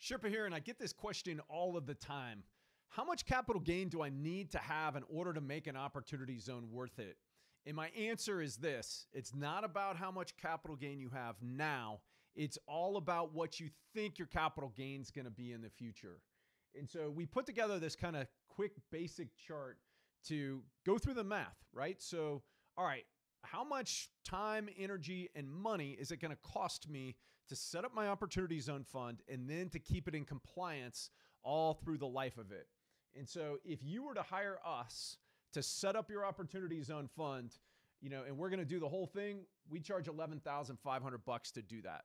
Sherpa here, and I get this question all of the time. How much capital gain do I need to have in order to make an opportunity zone worth it? And my answer is this it's not about how much capital gain you have now, it's all about what you think your capital gain is going to be in the future. And so we put together this kind of quick basic chart to go through the math, right? So, all right, how much time, energy, and money is it going to cost me to set up my opportunity zone fund and then to keep it in compliance all through the life of it? And so, if you were to hire us to set up your opportunity zone fund, you know, and we're going to do the whole thing, we charge 11,500 bucks to do that.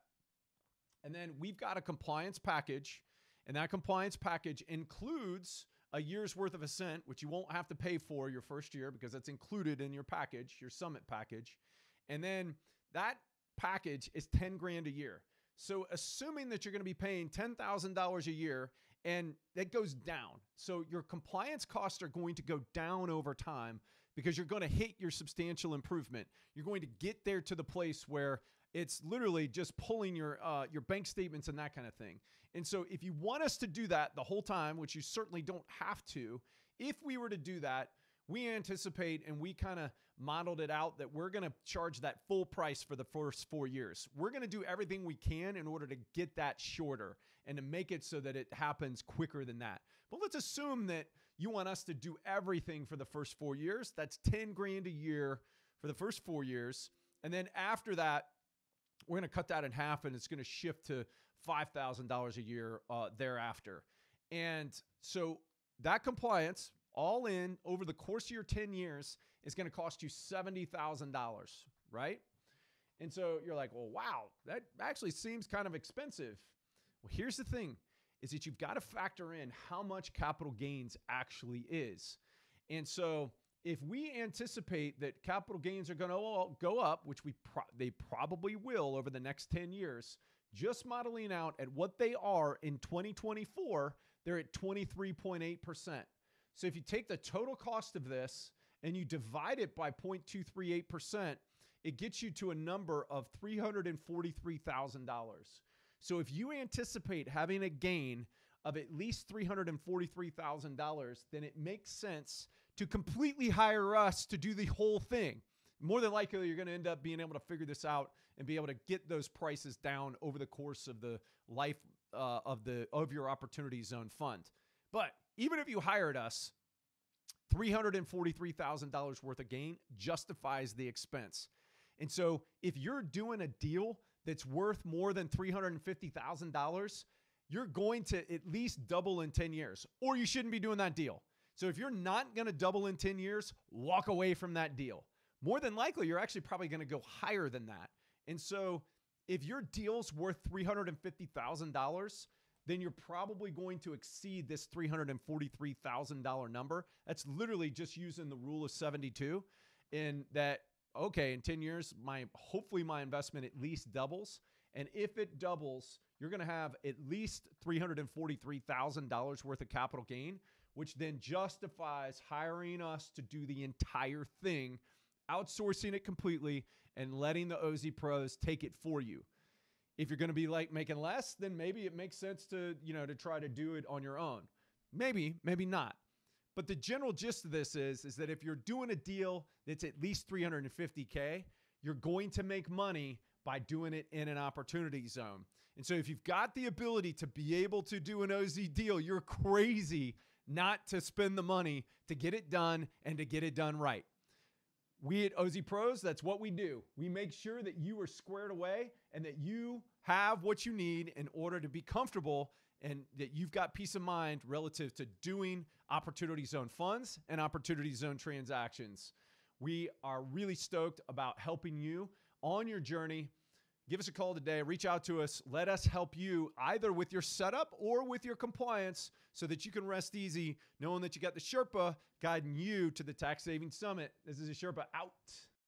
And then we've got a compliance package, and that compliance package includes a year's worth of Ascent, which you won't have to pay for your first year because that's included in your package, your summit package. And then that package is 10 grand a year. So assuming that you're going to be paying $10,000 a year and that goes down. So your compliance costs are going to go down over time because you're going to hit your substantial improvement. You're going to get there to the place where it's literally just pulling your uh, your bank statements and that kind of thing. And so if you want us to do that the whole time, which you certainly don't have to, if we were to do that, we anticipate and we kind of modeled it out that we're going to charge that full price for the first four years. We're going to do everything we can in order to get that shorter and to make it so that it happens quicker than that. But let's assume that you want us to do everything for the first four years. That's 10 grand a year for the first four years. And then after that, we're going to cut that in half and it's going to shift to $5,000 a year uh, thereafter. And so that compliance, all in over the course of your 10 years, is going to cost you $70,000, right? And so you're like, well, wow, that actually seems kind of expensive. Well, here's the thing is that you've got to factor in how much capital gains actually is. And so if we anticipate that capital gains are going to go up, which we pro- they probably will over the next 10 years, just modeling out at what they are in 2024, they're at 23.8%. So if you take the total cost of this and you divide it by 0.238%, it gets you to a number of $343,000. So if you anticipate having a gain of at least $343,000, then it makes sense to completely hire us to do the whole thing. More than likely, you're going to end up being able to figure this out and be able to get those prices down over the course of the life uh, of the of your opportunity zone fund. But even if you hired us, $343,000 worth of gain justifies the expense. And so if you're doing a deal that's worth more than $350,000, you're going to at least double in 10 years, or you shouldn't be doing that deal. So if you're not going to double in 10 years, walk away from that deal. More than likely, you're actually probably going to go higher than that. And so if your deal's worth $350,000, then you're probably going to exceed this $343,000 number. That's literally just using the rule of 72 in that okay, in 10 years my hopefully my investment at least doubles. And if it doubles, you're going to have at least $343,000 worth of capital gain, which then justifies hiring us to do the entire thing, outsourcing it completely and letting the OZ pros take it for you. If you're going to be like making less, then maybe it makes sense to, you know, to try to do it on your own. Maybe, maybe not. But the general gist of this is is that if you're doing a deal that's at least 350k, you're going to make money by doing it in an opportunity zone. And so if you've got the ability to be able to do an OZ deal, you're crazy not to spend the money to get it done and to get it done right. We at OZ Pros, that's what we do. We make sure that you are squared away and that you have what you need in order to be comfortable and that you've got peace of mind relative to doing opportunity zone funds and opportunity zone transactions. We are really stoked about helping you on your journey. Give us a call today. Reach out to us. Let us help you either with your setup or with your compliance so that you can rest easy knowing that you got the Sherpa guiding you to the tax saving summit. This is a Sherpa out.